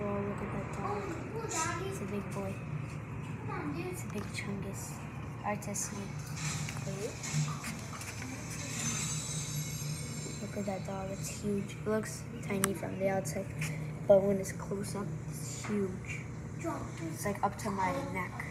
Whoa, look at that dog. It's a big boy. It's a big chungus. Artisan. Look at that dog. It's huge. It looks tiny from the outside, but when it's close up, it's huge. It's like up to my neck.